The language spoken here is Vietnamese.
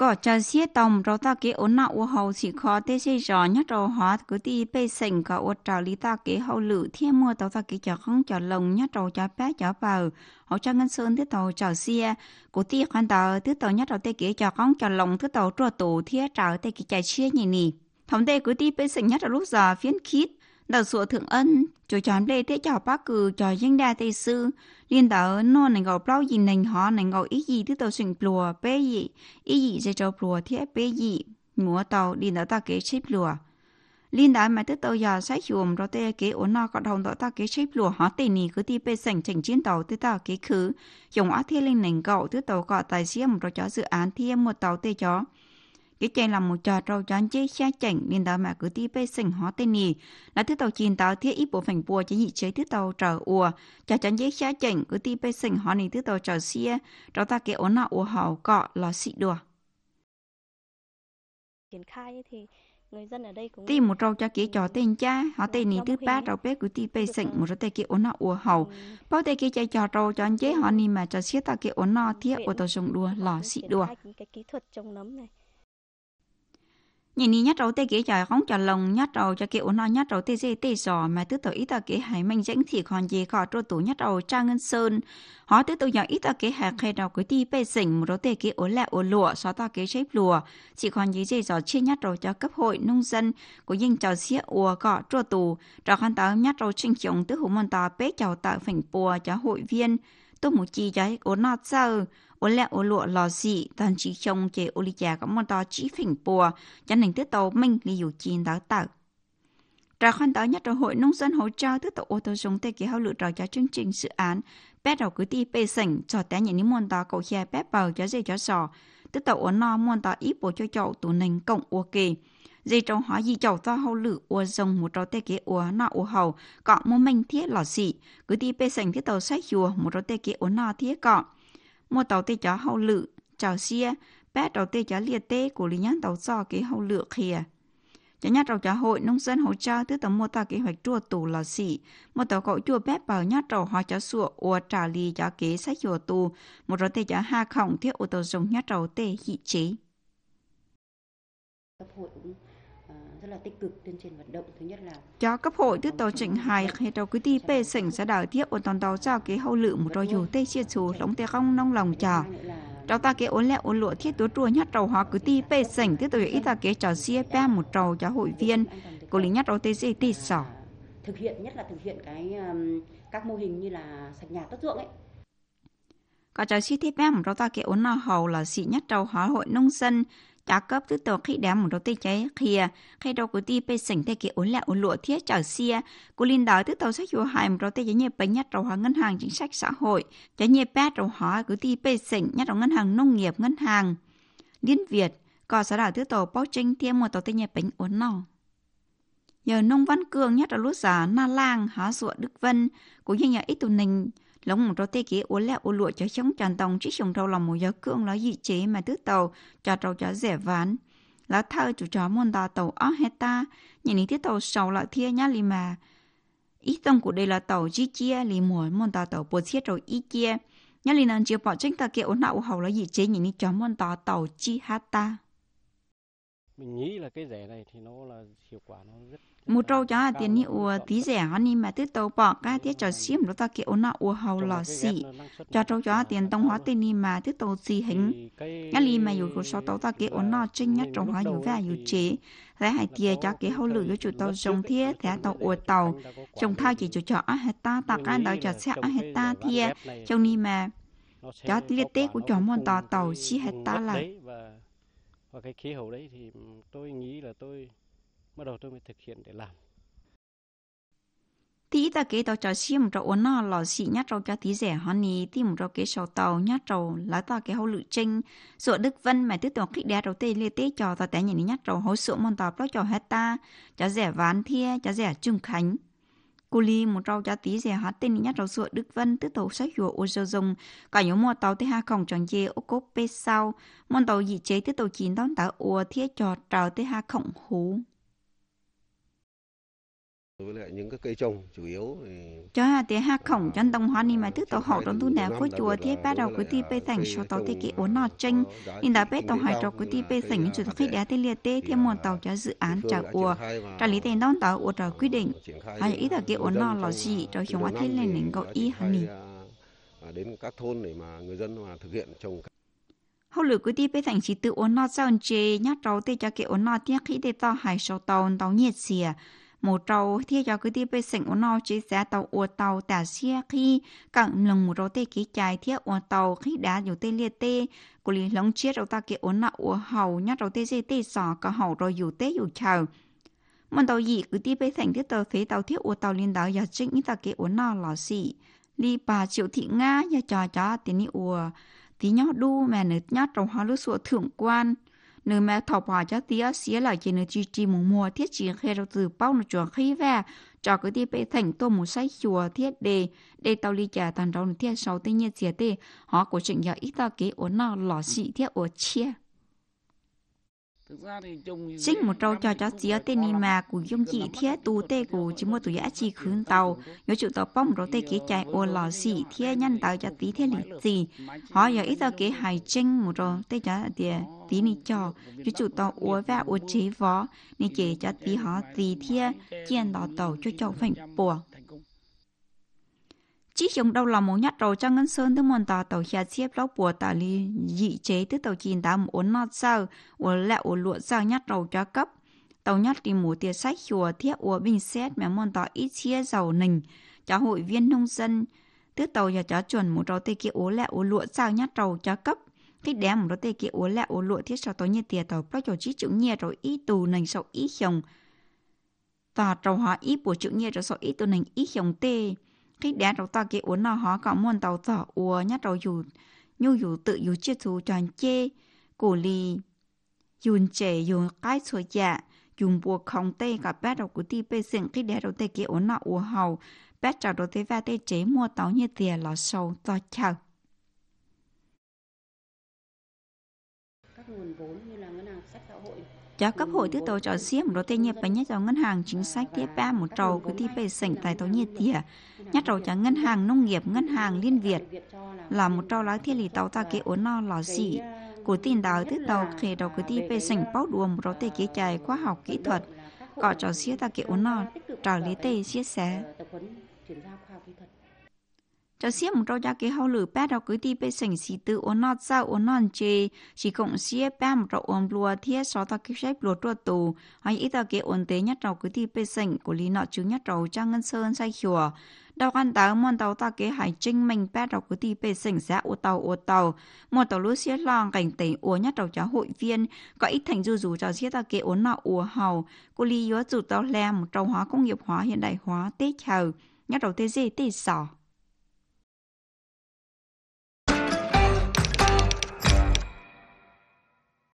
có cho xe tông, rồi ta kế ổn nọ u hậu chỉ khó tê xe rõ nhất rồi hóa cứ đi bê sình có u trào lý ta kế hậu lử thiên mua tàu ta kế cho không cho lồng nhất rồi cho bé cho bờ. Họ cho ngân sơn thứ tàu chờ xe cụ ti khoan tàu thứ tàu nhất rồi tê kế cho không cho lồng thứ tàu trua tù thiết trào tê kế chạy chia nhỉ nhỉ thống tê cứ đi bê sình nhất rồi lúc giờ phiến khít đầu sủa thượng ân chủ chọn lê thế cho bác cử cho dân đa tây sư. Liên tờ nó này gọi bao gì này, họ này gọi ý gì thứ tàu sinh plùa bê gì? Ý gì sẽ cho plùa thế bê gì? Múa tàu đi đạo ta kế xếp lùa. Liên đại mà thứ tàu giờ sai chuồng rồi tê kế ổn nó có đồng đạo ta kế xếp lùa, họ tê nì cứ đi bê sảnh chỉnh chiến tàu thứ tàu kế khứ. Dùng á thiên linh nành cậu thứ tàu gọi tài xiêm rồi cho dự án thiên một tàu tê chó cái chuyện là một trò trâu chán chế xa chảnh nên đó mà cứ tí bê sinh hóa tên nì là thứ tàu chìn tàu thiết ít bộ phành bùa chỉ nhị chế thứ tàu trở ùa. Cho chán chế xa chảnh cứ tí bê sinh hóa nì thứ tàu trở xia. Cho ta cái ổn nọ ùa hậu cọ là xị đùa. Triển khai thì người dân ở đây cũng tìm một trâu cho kỹ trò tên cha họ tên nì thứ ba trâu bé cứ tí bê sinh một trâu tên cái ổn nọ ùa hậu bao tên cái chạy trò trâu chán chế họ nì mà cho xia ta cái ổn nọ thiết ùa tàu dùng đùa là xị đùa. cái kỹ thuật trồng nấm này nhìn đi nhát đầu tê kia trời, không cho lồng nhát đầu cho kiểu nó nhát đầu tê dê tê giò mà tứ tự ít ta kế hải mình dẫn thì còn gì khó trôi tủ nhát đầu trang ngân sơn. Họ tứ tự nhỏ ít ta kế hải khai đầu cái ti bê sỉnh một đầu tê kế ổn lẹ ổn lụa, xóa ta kế xếp lùa. Chỉ còn gì dê giò chia nhát đầu cho cấp hội nông dân, của dân chào xía ùa cọ trôi tủ trò khăn táo nhát đầu trinh chồng tứ hủ môn ta bế chào tạo phỉnh bùa cho hội viên. Tôi một chi cháy ổn nọt sao ô lẹ ô lụa lò dị tàn chỉ trông chế ô lì chà có một tòa chỉ phỉnh bùa cho nên tiếp tàu mình lì dù chín đó tạo trả khoan đó nhất là hội nông dân hỗ trợ tiếp tàu ô tô dùng tê kế hậu lựa trò cho chương trình dự án. Bé đầu cứ đi bê sảnh cho té những môn đó cầu xe bé bờ, cho dây cho sò. Tiếp tàu ô no môn đó ít bộ cho chậu tủ nành cộng ô kỳ. Dây trong hóa gì chậu to hậu lự ua dùng một trò tê kế ua nọ ua hầu. Cọ mô mình thiết lò xị cứ đi bê sảnh thiết tàu sách chùa, một trò tê kế ua nọ thiết cọ mua tàu tê chó hậu lự chào xia bé tàu tê chó liệt tê của lý nhãn tàu cho cái hậu lự khìa cho nhát tàu chó hội, nông dân hỗ trợ từ tàu mua tàu kế hoạch chua tù là xỉ mua tàu cậu chua bé bảo nhát tàu họ chó sủa ua trả lì chó kế sách chùa tù. Một rồi tê chó ha khổng, thiết ô tàu dùng nhát tàu tê hị chế cho cấp hội tiếp tục trình hài hệ đầu cứ đi bê sỉnh sẽ đào tiếp ở toàn tàu cho cái hậu lự một rồi dù tê chia chú lống tê không nông lòng chờ cháu ta cái ổn lẹ ổn lụa thiết túa trùa nhất trầu họ cứ đi bê sỉnh tiếp tục ít ta cái trò xia ba một trầu cho hội viên của lý nhất trầu tê gì tê sỏ. thực hiện nhất là thực hiện cái um, các mô hình như là sạch nhà tốt ruộng ấy. Có cháu xia tiếp một trầu ta cái ổn nào hầu là xị nhất trầu họ hội nông dân trả cấp thứ tổ khi đám một đầu tê cháy khi khi đầu của ti bê sỉnh tê kia ổn lẹ ổn lụa thiết trở xia của linh đó thứ tổ sách vô hài một đầu tê cháy nhịp bánh nhất đầu hóa ngân hàng chính sách xã hội. Cháy nhịp bát đầu hóa của ti bê sỉnh nhất đầu ngân hàng nông nghiệp ngân hàng. Liên việt có xã đảo thứ tổ bao tranh thêm một đầu tê nhịp bánh ổn nọ nhờ nông văn cường nhất là lúc giả na lang, há ruộng, đức vân, của dân nhà ít tù nình lông một trâu tê kia uốn lẹ uốn lụa cho chống tràn tông chỉ dùng trâu lòng một giờ cương là dị chế mà tứ tàu, cho trâu cho rẻ ván. Lá thơ chủ chó môn ta tàu ó ta, nhìn ní tiết tàu sầu lại thia nhá lì mà. Ý tâm của đây là tàu chi chia, lì mùa môn ta tàu bột thiết rồi ý chia nhá lì nàng chia bỏ tránh ta kia ổn nạo hầu là dị chế nhìn ní chó môn ta tàu chi hata mình nghĩ là cái rẻ này thì nó là hiệu quả nó rất, một trâu chó tiền ni ua tí rẻ hơn nhưng mà tới tàu bỏ cái tiết cho xiêm nó ta kiểu nó ua hầu lò xì. cho trâu chó tiền tông hóa tiền ni mà tới tàu gì hình. ngã li mà dù của sau tàu ta kiểu nó trinh nhất trong hóa dù và dù chế. Thế hai tia cho cái hậu lửa cho chủ tàu trồng thiết thế tàu ua tàu. trồng thao chỉ chủ cho à, hết ta ta ca đó cho xe hết ta thia trong ni mà cho tiết tế của chó mòn tàu tàu chi hết ta là và cái khí hậu đấy thì tôi nghĩ là tôi, bắt đầu tôi mới thực hiện để làm. Tí ta kế tàu cho xiêm rồi ổn nó, lò xì nhát rồi cho tí rẻ hắn ní tí một trâu kế sầu tàu nhát rồi lá ta kế hậu lự trinh sửa đức vân mà tiếp tục khích đẹp đầu tê lê tế cho ta té nhìn nhát rồi hậu sửa môn tàu đó cho hết ta. Cho rẻ ván thia, cho rẻ Trung khánh cô li một rau cho tí rẻ hát tên nhát rau sữa đức vân, tức tàu sách hùa ô dơ dùng cả những mua tàu thế hai khổng tròn dê ô cốp bê sau môn tàu dị chế tức tàu chín đón tá ua thiết cho trào thế hai khổng hú với lại những cái cây trồng chủ yếu thì cho hà tế hà khổng chân đồng hoa ni mà tức tàu họ trong tu nè có chùa thế ba đầu cứ ti bê thành số tàu thế kỷ ổn nọ tranh nên đã bê tàu hải trọc cứ ti bê thành những chủ khi đã thế liệt tê thêm một tàu cho dự án trả ua trả lý tiền đón tàu ua trả quyết định. hay ít là cái ổn nọ là gì rồi chúng ta thế lên nên có ý hả nì đến các thôn để mà người dân mà thực hiện trồng hậu lửa cứ đi bê thành chỉ tự ổn nọ sao chê nhát trâu tê cho cái ổn nọ tiếc khi tê tàu hải số tàu tàu nhiệt xìa một trâu thì cho cứ đi bên sảnh ô nào chỉ sẽ tàu ô tàu tả xe khi cẳng lồng một rô tê ký trái thiết ô tàu khi đã dù tê liệt tê. Của lý lông chết rô ta kia ô nạ ô hầu, nhát rô tê dê tê sọ cả hầu rồi dù tê dù chào mình tàu gì cứ đi bên sảnh thiết tàu phế tàu thiết ô tàu liên đảo giờ chính như ta kia ô nào là xị. Đi bà triệu thị nga nhà trò cho tiếng ni ùa, tí nhỏ đu, mẹ nữ nhát trong hóa lưu sụa thưởng quan nếu mà thọ bỏ cho tía xía lại chỉ nữa chỉ chỉ một mùa thiết chỉ khi đầu từ bao nó chuẩn khí về. Cho cái đi bê thành tô một sách chùa thiết đề, để tàu ly trả tàn rau thiết sau tên nhiên chia tê. Họ của chuyện giờ ít ta kế ổn nào lò xị thiết ổ chia chính một trâu cho cho xía tên ni mà của dung chị thiết tu tê của chỉ một tuổi giá chỉ khứ tàu. Nhớ chủ tàu bông rồi tê kế chạy, ô lò xỉ thiết nhân tàu cho tí thiết lý gì họ giờ ít tàu kế hải chinh một rồi tê cho tiền tí ni cho. Chú chủ tàu ô và ô chế vó. Ni chế cho tí họ tí thiết chiên đỏ tàu cho cháu phành bùa chỉ dùng đâu là một nhát đầu cho ngân sơn tới mòn tàu tàu kia xếp lóc bùa tàu li dị chế tới tàu chín tàu một nọt sao của lẹ của lụa sao nhát đầu cho cấp tàu nhát đi mù tiền sách chùa thiết của bình xét mà mòn tàu ít chia giàu nình cho hội viên nông dân tới tàu giờ cho chuẩn một rau tê kia ố lẹ ố lụa sao nhát đầu cho cấp cái đẻ một rau tê kia ố lẹ ố lụa thiết sao tàu như tiền tàu bắt cho chỉ chữ nhẹ rồi ít tù nình sau ít chồng tàu trầu họ ít bùa chữ nhẹ rồi sau ít tù nình ít chồng tê khi đẻ đầu ta cái uốn nào họ có muốn tàu tỏ ua nhát đầu dù nhu dù tự dù chia thù tròn chê. Cổ lì dùng trẻ dùng cái sủa dạ dùng buộc không tê cả bé đầu của ti bê sinh khi đẻ đầu tê cái uốn nào ua hầu. Bé trào đầu tê va tê chế mua tàu như tiền là sâu to chào. Cho cấp hội tiếp tục cho xiêm rồi tên nhập bánh nhất cho ngân hàng chính sách tiếp ba một trầu cứ đi về sảnh tại tổ nhiệt tỉa nhất trầu cho ngân hàng nông nghiệp ngân hàng liên việt là một trầu lá thiên lý tàu ta kế ổn no lò xỉ của tin đào tiếp tàu khề đầu cứ đi về sảnh bao đùa một trầu tê kế chạy khoa học kỹ thuật gọi cho xía ta kế ổn no trào lý tê xía xé cho xếp một rau cái hậu lử bé đầu cứ đi bên sảnh xì tư ôn nọt sao ôn nọt chê chỉ cộng xếp bé một rau ôn lùa thiết so ta cái xếp lùa trua tù hay ít ta cái ôn tế nhất rau cứ đi bên sảnh của lý nọ chứ nhất rau cho ngân sơn sai chùa đào quan tàu mòn tàu ta kế hải trinh mình bé đầu cứ đi bên sảnh xã ô tàu ô tàu một tàu lúa xếp lòng cảnh tỉnh ua nhất rau cho hội viên có ít thành du dù cho xếp ta cái ôn nọ ua hầu của lý yếu dù tàu lem một trâu hóa công nghiệp hóa hiện đại hóa tết chào nhất rau tế dê tế sỏ